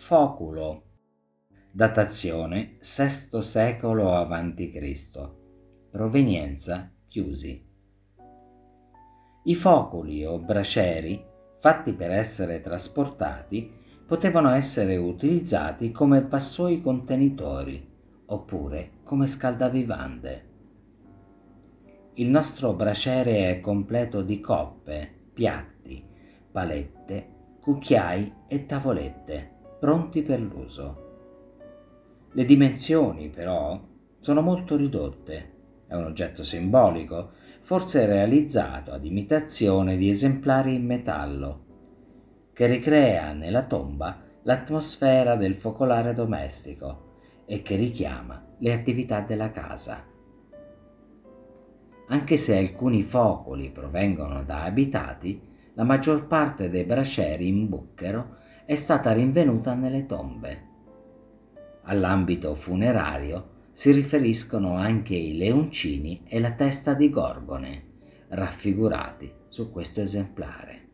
Foculo. Datazione VI secolo a.C. Provenienza Chiusi. I foculi o braceri, fatti per essere trasportati, potevano essere utilizzati come vassoi contenitori oppure come scaldavivande. Il nostro braciere è completo di coppe, piatti, palette, cucchiai e tavolette pronti per l'uso. Le dimensioni, però, sono molto ridotte. È un oggetto simbolico, forse realizzato ad imitazione di esemplari in metallo, che ricrea nella tomba l'atmosfera del focolare domestico e che richiama le attività della casa. Anche se alcuni focoli provengono da abitati, la maggior parte dei braceri in bucchero è stata rinvenuta nelle tombe. All'ambito funerario si riferiscono anche i leoncini e la testa di gorgone, raffigurati su questo esemplare.